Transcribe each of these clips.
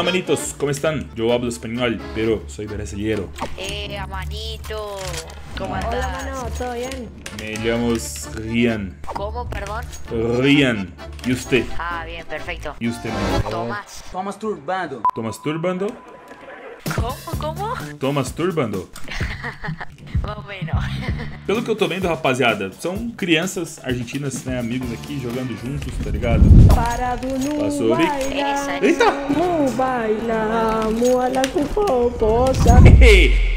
Hola manitos, ¿cómo están? Yo hablo español, pero soy brasileño. Eh, manito, ¿cómo Hola, andás? mano, ¿todo bien? Me llamo Rian. ¿Cómo, perdón? Rian. ¿Y usted? Ah, bien, perfecto. ¿Y usted, mano? Tomás. Tô masturbando. ¿Tô masturbando? ¿Cómo? ¿Cómo? Tô masturbando? Más o menos. Pelo que eu tô vendo, rapaziada, são crianças argentinas, né, amigos aqui, jogando juntos, tá ligado? Parado no Passou, Vic. baila, Eita! baila, cuposa.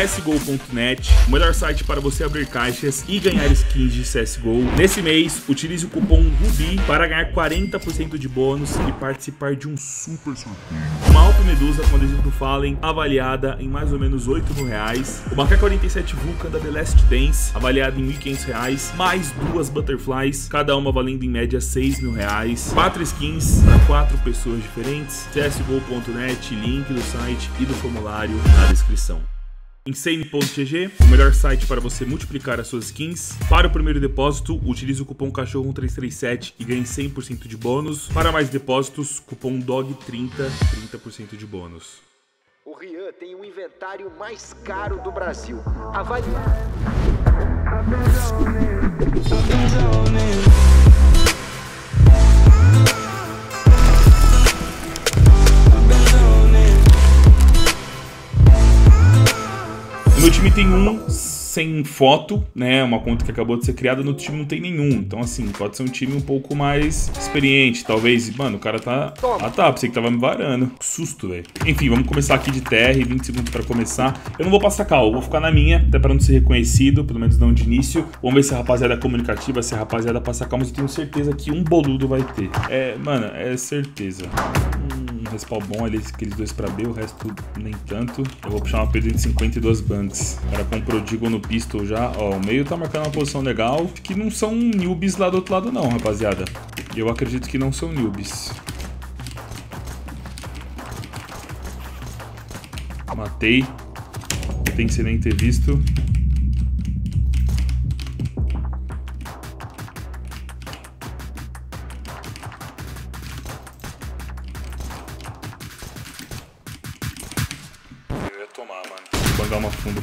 CSGO.net, o melhor site para você abrir caixas e ganhar skins de CSGO. Nesse mês, utilize o cupom RUBI para ganhar 40% de bônus e participar de um super sorteio. Uma Alp Medusa com adesivo Fallen, avaliada em mais ou menos 8 mil reais. Uma K-47 Vulcan da The Last Dance, avaliada em 1.500 reais. Mais duas Butterflies, cada uma valendo em média 6 mil reais. Quatro skins para quatro pessoas diferentes. CSGO.net, link do site e do formulário na descrição. Insane.gg, o melhor site para você multiplicar as suas skins. Para o primeiro depósito, utilize o cupom cachorro337 e ganhe 100% de bônus. Para mais depósitos, cupom DOG30, 30% de bônus. O Rian tem o inventário mais caro do Brasil. Avalie. No meu time tem um sem foto, né? Uma conta que acabou de ser criada, no time não tem nenhum. Então, assim, pode ser um time um pouco mais experiente. Talvez, mano, o cara tá. Ah, tá, pensei que tava me varando. Que susto, velho. Enfim, vamos começar aqui de TR, 20 segundos pra começar. Eu não vou passar cal, vou ficar na minha, até pra não ser reconhecido, pelo menos não de início. Vamos ver se a rapaziada é comunicativa, se a rapaziada passa cal, mas eu tenho certeza que um boludo vai ter. É, mano, é certeza. Um respawn bom ali, aqueles dois pra B, o resto nem tanto. Eu vou puxar uma P250 e duas banks. O cara comprou Digo no pistol já. Ó, o meio tá marcando uma posição legal. Que não são newbies lá do outro lado não, rapaziada. Eu acredito que não são newbies. Matei. Tem que ser nem ter visto.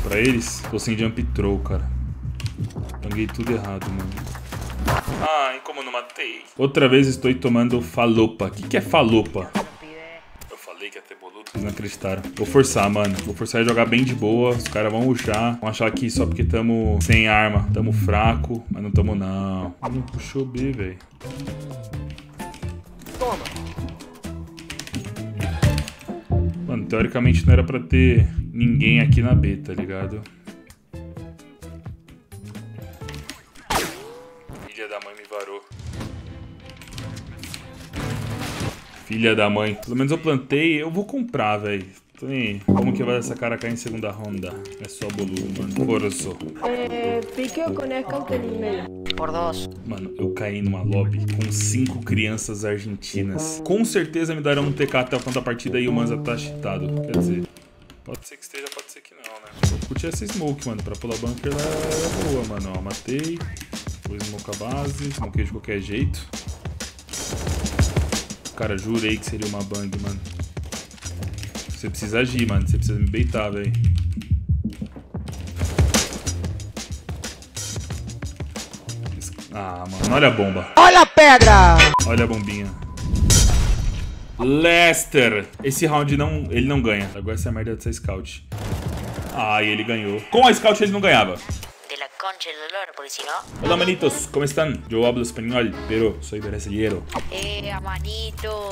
Pra eles. Tô sem jump throw, cara. Banguei tudo errado, mano. Ai, como eu não matei? Outra vez estou tomando falopa. O que, que é falopa? Eu falei que ia ter boludo. Vocês não acreditaram. Vou forçar, mano. Vou forçar a jogar bem de boa. Os caras vão ruxar. Vão achar que só porque tamo sem arma, tamo fraco. Mas não tamo, não. Não puxou B, velho. Toma. Mano, teoricamente não era pra ter ninguém aqui na B, tá ligado? Filha da mãe me varou. Filha da mãe. Pelo menos eu plantei, eu vou comprar, velho. Como que vai essa cara cair em segunda ronda? É só boludo, mano. El medio. Por dos. Mano, eu caí numa lobby com cinco crianças argentinas. Com certeza me darão um TK até o final da partida e o Manza tá cheatado. Quer dizer, pode ser que esteja, pode ser que não, né? Vou curtir essa smoke, mano. Pra pular bunker lá é boa, mano. Ó, matei. Vou smoke a base. Smokei de qualquer jeito. Cara, jurei que seria uma bang, mano. Você precisa agir, mano. Você precisa me beitar, velho. Ah, mano, olha a bomba. Olha a pedra! Olha a bombinha. Lester. Esse round não, ele não ganha. Agora essa merda dessa scout. Ah, e ele ganhou. Com a scout ele não ganhava. De la concha del dolor, porque si no. Hola manitos, ¿cómo están? Yo hablo español, pero soy brasileño. Eh, manito,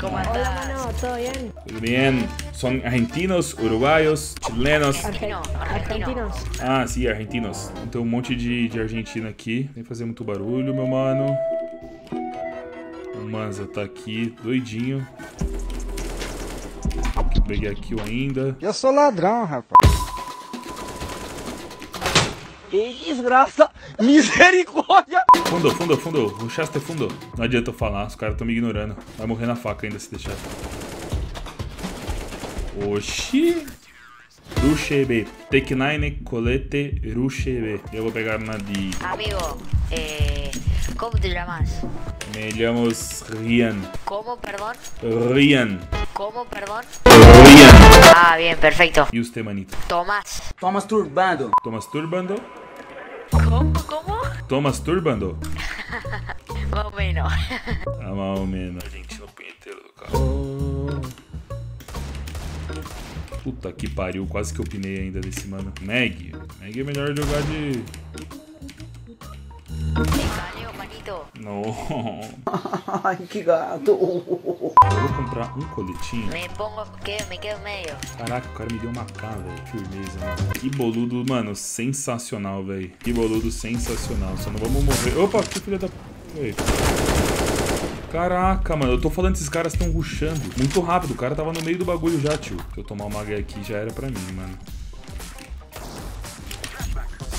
¿cómo Hola, andás? mano, ¿todo bien? Bien. Son argentinos, uruguayos, chilenos. Argentino, argentino. Argentinos. Ah, sim, argentinos. Tem um monte de, de argentina aqui. Sem fazer muito barulho, meu mano. Manza tá aqui, doidinho. Peguei a kill ainda. Eu sou ladrão, rapaz. Que desgraça! Misericórdia! Fundou, fundou, fundou. O Chester fundou. Não adianta eu falar, os caras estão me ignorando. Vai morrer na faca ainda se deixar. Oxi. Rushebe. Take 9, colete, Rushebe. Eu vou pegar na de. Amigo, eh, ¿Cómo te llamas? Me llamas Rian. ¿Cómo, perdón? Rian. ¿Cómo, perdón? Rian. Ah, bien, perfecto. E usted, manito? Tomás. Tô masturbando. Tô masturbando? ¿Cómo? ¿Cómo? Tô masturbando? Más o menos. Ah, mais ou menos. A gente no punheteiro do carro. Puta que pariu, quase que eu pinei ainda desse mano. Meg. Meg é melhor jogar de. Manito. Não. Ai, que gato. Eu vou comprar um coletinho. Me pongo, que me quedo en medio. Caraca, o cara me deu uma K, velho. Firmeza, mano. Que boludo, mano, sensacional, velho. Que boludo sensacional. Só não vamos morrer. Opa, que filha da. Caraca, mano, eu tô falando, esses caras estão rushando muito rápido. O cara tava no meio do bagulho já, tio. Se eu tomar uma H aqui já era pra mim, mano.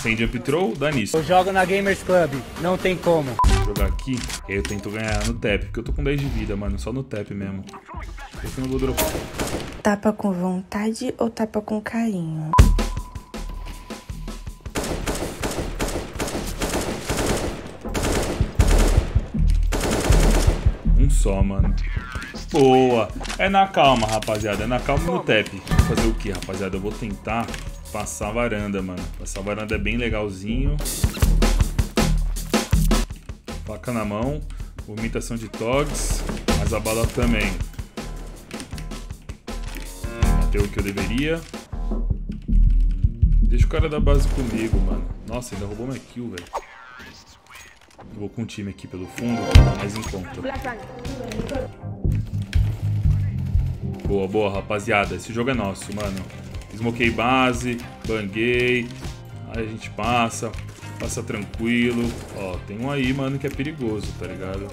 Sem jump throw, dá nisso. Eu jogo na Gamers Club, não tem como. Jogar aqui, e aí eu tento ganhar no tap, porque eu tô com 10 de vida, mano. Só no tap mesmo. Eu não vou dropar. Tapa com vontade ou tapa com carinho? Um só, mano. Boa. É na calma, rapaziada. É na calma e no tap. Vou fazer o que, rapaziada? Eu vou tentar passar a varanda, mano. Passar a varanda é bem legalzinho. Faca na mão. Movimentação de togs. Mas a bala também. Matei o que eu deveria. Deixa o cara da base comigo, mano. Nossa, ainda roubou minha kill, velho. Vou com o time aqui pelo fundo, mais. Flashbang. Boa, boa, rapaziada. Esse jogo é nosso, mano. Smokei base, banguei. Aí a gente passa, passa tranquilo. Ó, tem um aí, mano, que é perigoso, tá ligado?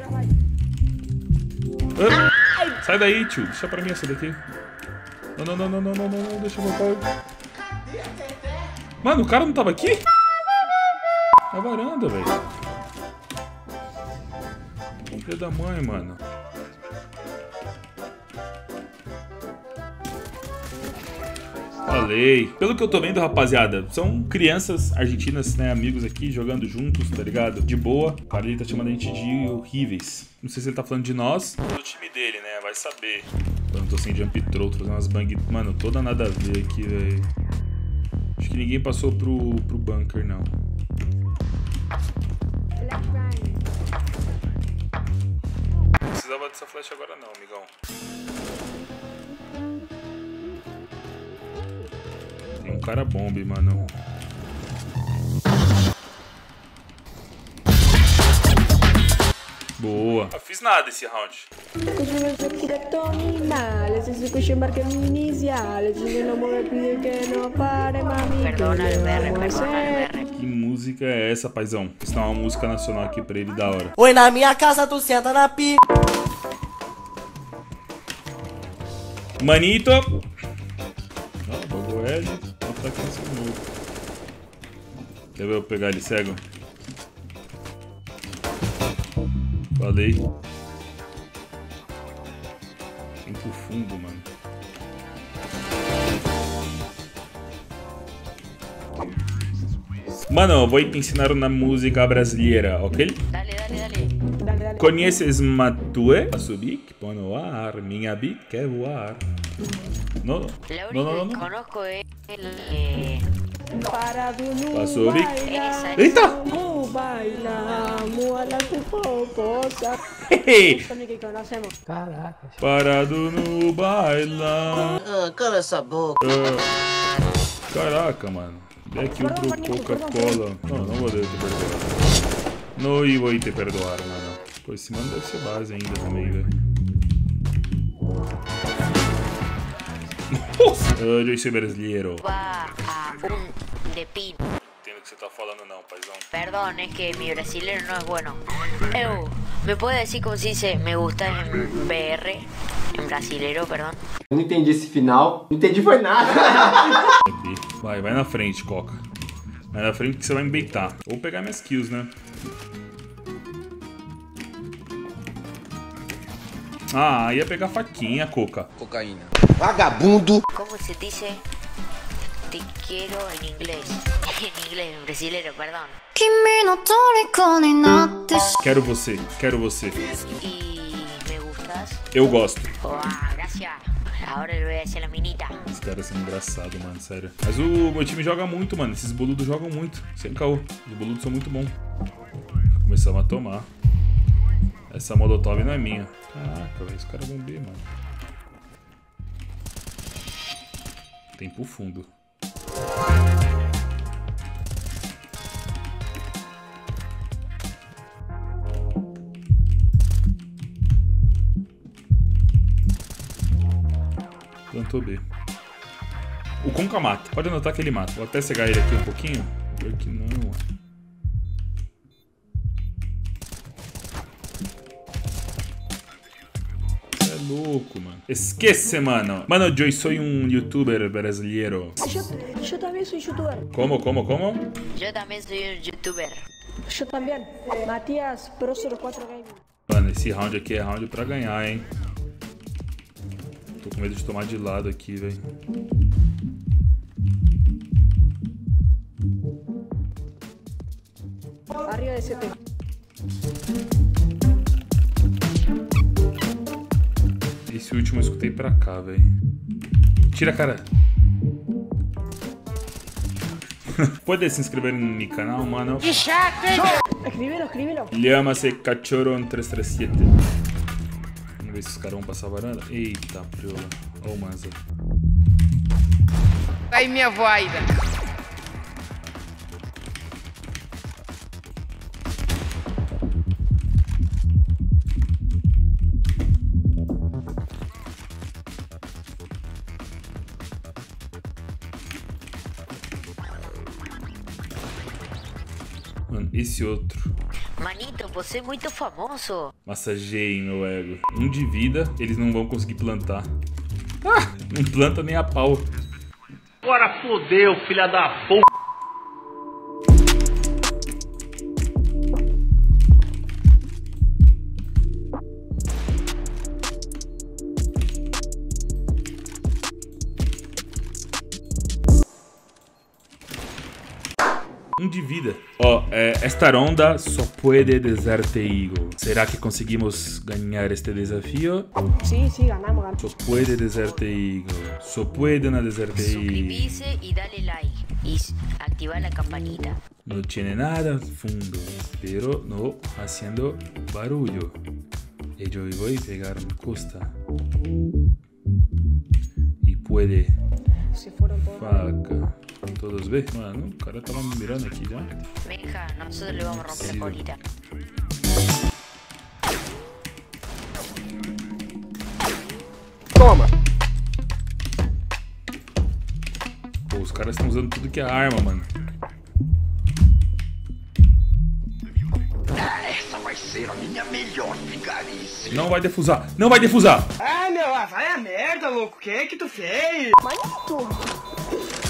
Ah, sai daí, tio. Deixa pra mim essa daqui. Não, não, não, não, não, não, não, não. Deixa eu voltar. Mano, o cara não tava aqui? Na varanda, velho. Filho da mãe, mano. Falei. Pelo que eu tô vendo, rapaziada, são crianças argentinas, né, amigos aqui, jogando juntos, tá ligado? De boa. O cara ele tá chamando a gente de horríveis. Não sei se ele tá falando de nós do time dele, né? Vai saber. Não tô sem jump throw, tô fazendo umas bang... Mano, toda nada a ver aqui, velho. Acho que ninguém passou pro, pro bunker, não. Não precisava dessa flash agora não, amigão. Cara bombe, mano. Boa. Não fiz nada esse round. Que música é essa, paizão? Vou ensinar uma música nacional aqui pra ele da hora. Oi, na minha casa tu senta na pi. Manito! Ah, bagou L. Tá atacando esse novo. Quer ver eu pegar ele cego? Falei. Vem pro fundo, mano. Mano, eu vou te ensinar uma música brasileira, ok? Dale, dale, dale. Dale, dale. Conheces Matue? A subir, que põe no ar, minha beat quer voar. Não, La não, única não, Parado no Passou, Vic. baila, Eita! no baila, muala tu poposa. Hey! Também que conhecemos. Parado no baila. Ah, cala essa boca. Ah, Caraca, mano. Aqui um pro Coca-Cola. Não, não vou te perdoar. Não vou te perdoar, mano. Pô, esse mano deve ser base ainda também, velho. Nossa! Eu brasileiro. Entendo o que você tá falando não, paizão. Perdón, es que mi brasilero no es bueno. Eu, ¿me puede decir cómo se dice me gusta en BR? En brasilero, perdón. Eu não entendi esse final. Não entendi foi nada. Vai, vai na frente, Coca. Vai na frente que você vai me beitar. Ou pegar minhas kills, né? Ah, ia pegar faquinha, Coca. Cocaína. Vagabundo. ¿Cómo se dice? te quiero en inglés. En inglés, en brasilero, perdón. Quero você, quero você. Y me gustas. Eu gosto. Oh, gracias. Ahora le voy a decir a la minita. Os caras são engraçados, mano, sério. Mas o meu time joga muito, mano. Esses boludos jogam muito. Sem caô. Os boludos são muito bons. Começamos a tomar. Essa molotov não é minha. Caraca, velho. Os caras vão B, mano. Tempo fundo. Plantou B. O Conca mata. Pode anotar que ele mata. Vou até cegar ele aqui um pouquinho. Pior que não. Louco, mano. Esquece, mano. Mano, eu sou um youtuber brasileiro. Yo también soy youtuber. Como, como, como? Yo también soy un youtuber. Yo también. Matías Pro 04 Gaming. Mano, esse round aqui é round pra ganhar, hein? Tô com medo de tomar de lado aqui, velho. Arriba de CT. Esse último eu escutei pra cá, velho. Tira a cara. Pode se inscrever no meu canal, mano. Escríbelo, escríbelo. Llama-se Cachoron337. Vamos ver se os caras vão passar a varanda. Eita, priola. Ó o Manza. Aí minha voida. Mano, esse outro. Manito, você é muito famoso. Massageiem meu ego. Um de vida, eles não vão conseguir plantar. Ah, não planta nem a pau. Agora fodeu, filha da puta. De vida. Ó, é, esta ronda só puede deserte Eagle. Será que conseguimos ganhar este desafio? Sí, sí, ganamos, ganamos. Só puede deserte Eagle. Só puede na deserte Eagle. Suscribirse y dale like. Y s- activar la campanita. No tiene nada fundo, pero no haciendo barullo. Y yo voy a pegar mi costa. Y puede. Se fueron todos. Faca. Todos ve. Mano, o cara tava me mirando aqui já. Benja, nosotros le vamos a romper Sí. la colita. Toma! Pô, os caras estão usando tudo que é arma, mano. Essa vai ser a minha melhor vigarice. Não vai defusar! Não vai defusar! Ah, meu, ah, vai a merda, louco. O que é que tu fez? Manito.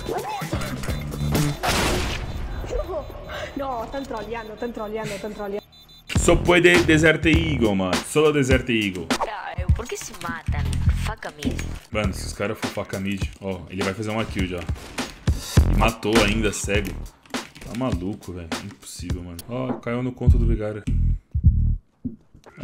Manito. No, están troleando, están troleando, están troleando. Só puede deserte Eagle, mano. Solo deserte Eagle. Ah, ¿Por qué se matan? Faca mil. Mano, se os caras for faca mid, ó, ele vai fazer uma kill já. E matou ainda, cego. Tá maluco, velho. Impossível, mano. Ó, caiu no conto do Vigário.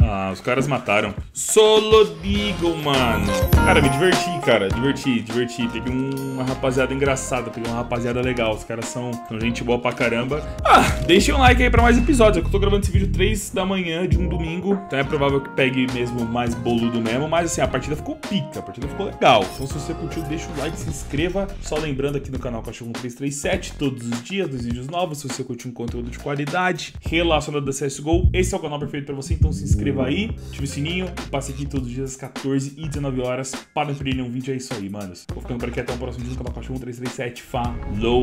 Ah, os caras mataram. Solo Deagle, mano. Cara, me diverti, cara. Diverti, diverti. Peguei um- uma rapaziada engraçada, peguei uma rapaziada legal. Os caras são, são gente boa pra caramba. Ah, deixem um like aí pra mais episódios. É eu tô gravando esse vídeo 3 da manhã de um domingo. Então é provável que pegue mesmo mais boludo mesmo. Mas assim, a partida ficou pica, a partida ficou legal. Então se você curtiu, deixa o like, se inscreva. Só lembrando aqui no canal Cachorro 337, todos os dias, dos vídeos novos. Se você curtiu um conteúdo de qualidade relacionado a CSGO, esse é o canal perfeito pra você. Então se inscreva aí, ative o sininho, passe aqui todos os dias às 14 e 19 horas para não perder nenhum vídeo. É isso aí, manos. Vou ficando por aqui até o próximo vídeo no canal Cachorro 337. Falou!